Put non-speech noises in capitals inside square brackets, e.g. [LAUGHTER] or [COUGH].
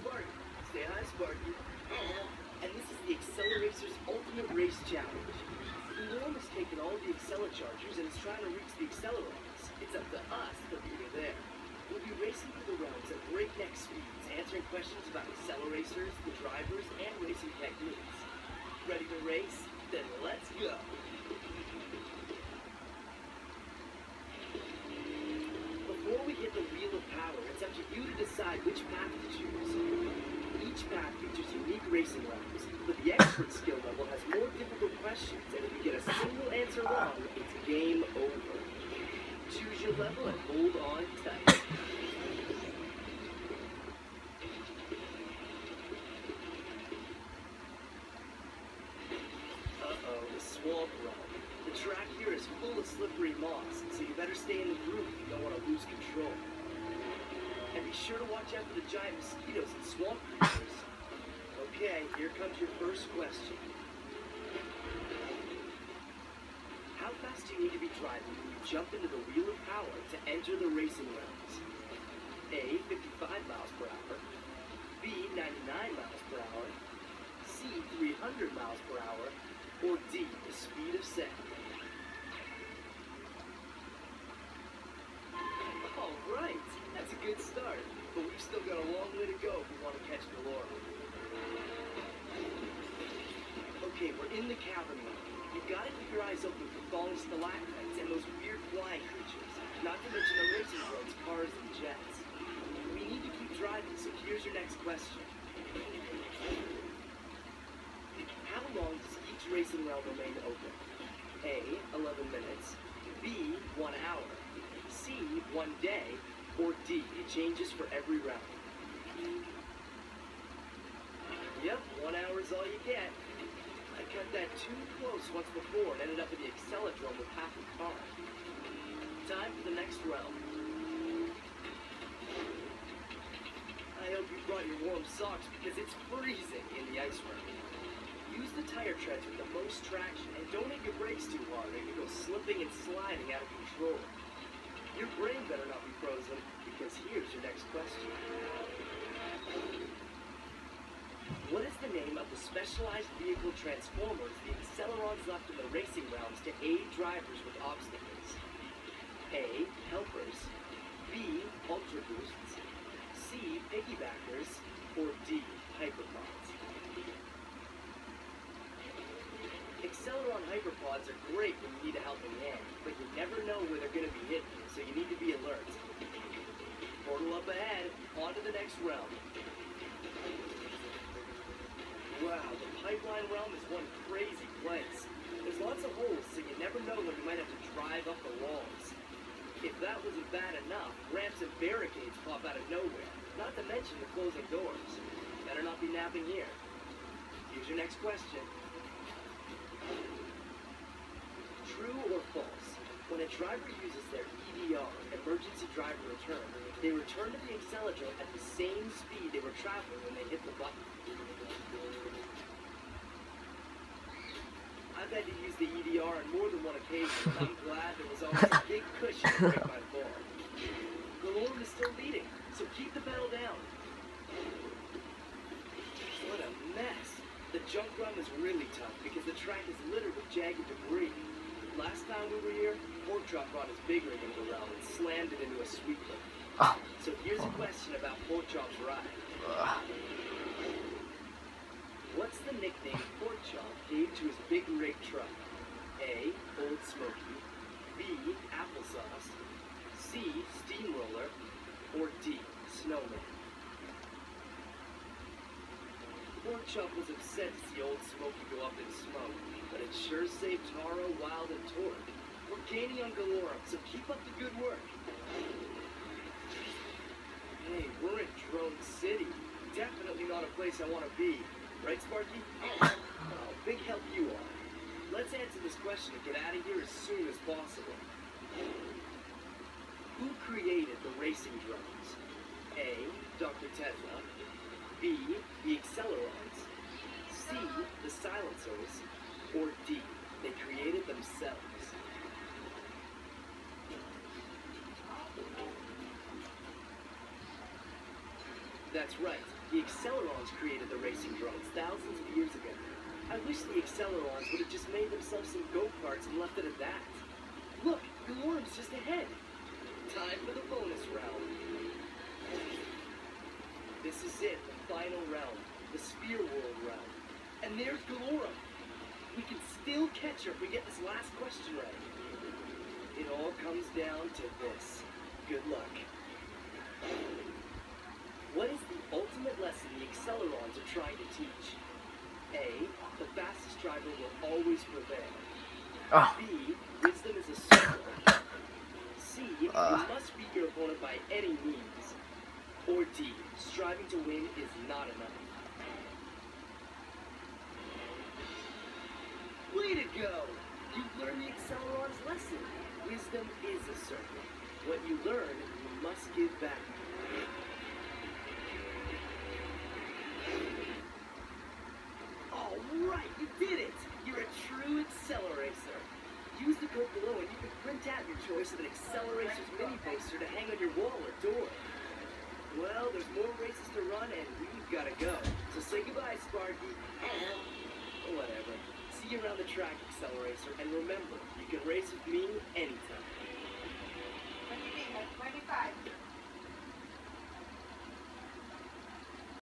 Sparky. Say hi, Sparky. And this is the AcceleRacers Ultimate Race Challenge. The worm has taken all the Accelechargers and is trying to reach the Accelerons. It's up to us to her there. We'll be racing through the realms at breakneck speeds, answering questions about Acceleracers, the drivers, and racing techniques. Ready to race? Then let's go. Before we hit the wheel of power, it's up to you to decide which path to choose. Each path features unique racing rounds, but the expert skill level has more difficult questions, and if you get a single answer wrong, it's game over. Choose your level and hold on tight. Uh-oh, the swamp run. The track here is full of slippery moss, so you better stay in the groove if you don't want to lose control. And be sure to watch out for the giant mosquitoes and swamp [LAUGHS] creatures. Okay, here comes your first question. How fast do you need to be driving when you jump into the wheel of power to enter the racing realms? A, 55 miles per hour. B, 99 miles per hour. C, 300 miles per hour. Or D, the speed of sound. Okay, we're in the cavern. You've got to keep your eyes open for falling stalactites and those weird flying creatures. Not to mention the racing roads, cars, and jets. We need to keep driving, so here's your next question. How long does each racing round remain open? A, 11 minutes. B, 1 hour. C, 1 day. Or D, it changes for every round. Yep, 1 hour is all you get. Cut that too close once before and ended up in the Acceledrome with half a car. Time for the next round. I hope you brought your warm socks because it's freezing in the ice rink. Use the tire treads with the most traction and don't hit your brakes too hard or you go slipping and sliding out of control. Your brain better not be frozen because here's your next question. What is the name of the specialized vehicle transformers the Accelerons left in the racing rounds to aid drivers with obstacles? A. Helpers. B. Ultra Boosts. C. Piggybackers. Or D. Hyperpods. Acceleron Hyperpods are great when you need a helping hand, but you never know where they're going to be hidden, so you need to be alert. Portal up ahead, on to the next realm. Wow, the pipeline realm is one crazy place. There's lots of holes, so you never know when you might have to drive up the walls. If that wasn't bad enough, ramps and barricades pop out of nowhere, not to mention the closing doors. Better not be napping here. Here's your next question. True or false? When a driver uses their EDR, emergency driver return, they return to the accelerator at the same speed they were traveling when they hit the button. I've had to use the EDR on more than one occasion, and I'm glad there was always a [LAUGHS] big cushion to break my fall. Is still leading, so keep the pedal down. What a mess. The junk run is really tough because the track is littered with jagged debris. Last time we were here, Pork Chop brought his big rig into the and slammed it into a sweeper. Ah. So here's a question about Pork Chop's ride. Ugh. What's the nickname Pork Chop gave to his big rig truck? A. Old Smoky. B. Applesauce. C. Steamroller. Or D. Snowman. Pork Chop was upset to see Old Smoky go up in smoke, but it sure saved Taro, Wylde, and Tork. We're gaining on Gelorum, so keep up the good work. Hey, we're in Drone City. Definitely not a place I want to be. Right, Sparky? Oh, big help you are. Let's answer this question and get out of here as soon as possible. Who created the racing drones? A. Dr. Tezla. B. The Accelerons. C. The Silencerz. Or D. They created themselves. That's right. The Accelerons created the racing drones thousands of years ago. I wish the Accelerons would have just made themselves some go-karts and left it at that. Look, Gelorum's just ahead. Time for the bonus round. This is it, the final realm, the Sphere World realm. And there's Gelorum. We can still catch her if we get this last question right. It all comes down to this. Good luck. What is the ultimate lesson the Accelerons are trying to teach? A. The fastest driver will always prevail. Oh, B. Wisdom is a circle. C. Uh. You must beat your opponent by any means. Or D. Striving to win is not enough. Way to go! You've learned the Acceleron's lesson. Wisdom is a circle. What you learn, you must give back. All right, you did it! You're a true Acceleracer. Use the code below and you can print out your choice of an Acceleracer's mini poster to hang on your wall or door. Well, there's more races to run and we've got to go. So say goodbye, Sparky. And whatever. See you around the track, Acceleracer. And remember, you can race with me anytime.